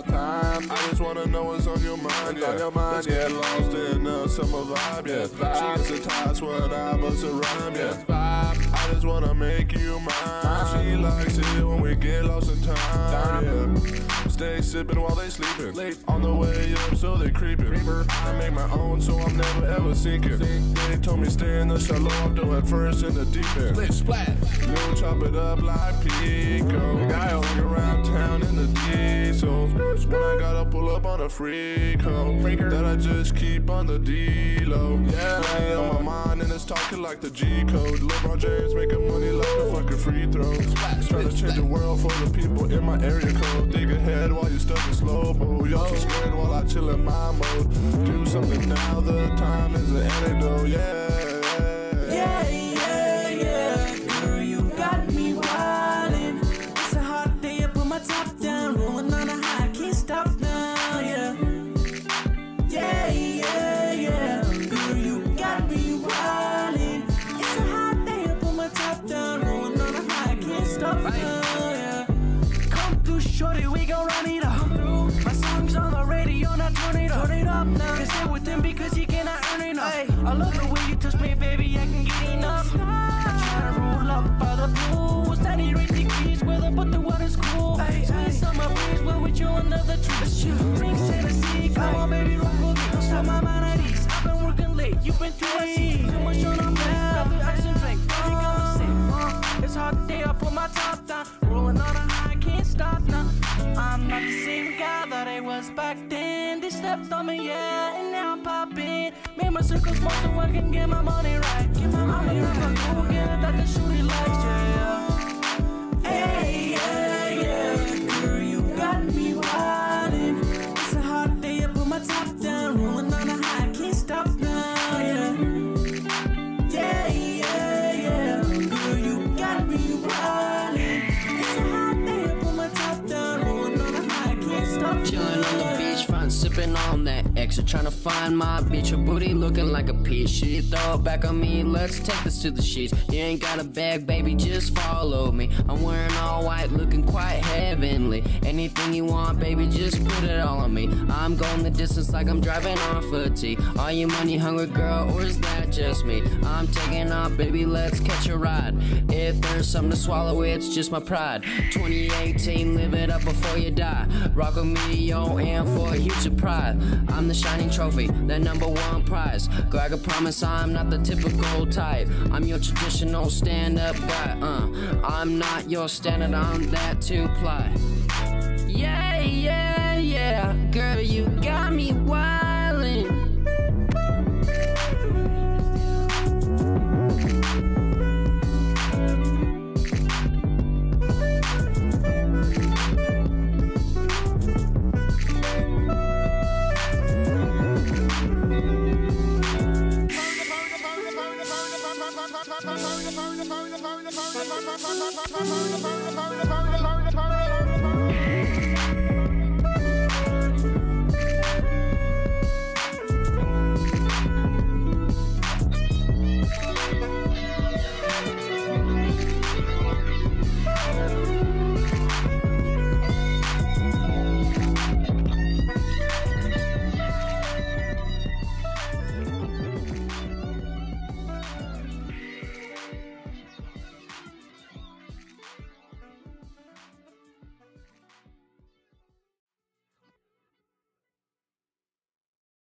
time, about time. I just wanna know what's on your mind, yeah. on your mind, Let's yeah. get lost in the summer vibe, yeah. Vibe. She's a tie, what I bust a rhyme, yeah. vibe. I just wanna make you mine. She likes it when we get lost in time, yeah. Stay sipping while they sleeping. Late On the way up, so they creeping. Creeper. I make my own, so I'm never ever sinking. They told me stay in the shallow, I'm doing first in the deep end. Split, splat. No chop it up like Pico. Guile. Walk around town in the diesel. When I gotta pull up on a freak hoe. That I just keep on the D-low. Yeah. Talking like the G code. LeBron James making money like a fucking free throw. Trying to change the world for the people in my area code. Think ahead while you stuck in slow mo. Y'all scared while I chill in my mode. Do something now, the time is an antidote. Yeah, I love the way you touch me, baby, I can get enough. Try to rule up all the. Steady rate the keys, weather, but the water's cool. Sweet summer breeze, we're with you the trees. Drinks Tennessee, come on, baby, that I was back then. They stepped on me, yeah, and now I'm popping. Made my circles small so I can get my money right. Get my money right. I'm a go getter that the shooty likes, on that extra. Tryna find my bitch, her booty looking like a peach. She throw it back on me, let's take this to the sheets. You ain't got a bag, baby, just follow me. I'm wearing all white, looking quite heavenly. Anything you want, baby, just put it all on me. I'm going the distance like I'm driving on foot T. Are you money hungry, girl, or is that just me? I'm taking off, baby, let's catch a ride. If there's something to swallow, it's just my pride. 2018, live it up before you die. Rock with me, yo, and for a huge surprise. I'm the shining trophy, the number one prize. Girl, I promise I'm not the typical type. I'm your traditional stand up guy, uh. I'm not your standard, I'm that two ply. Yeah, yeah, yeah, girl, you got Bye-bye.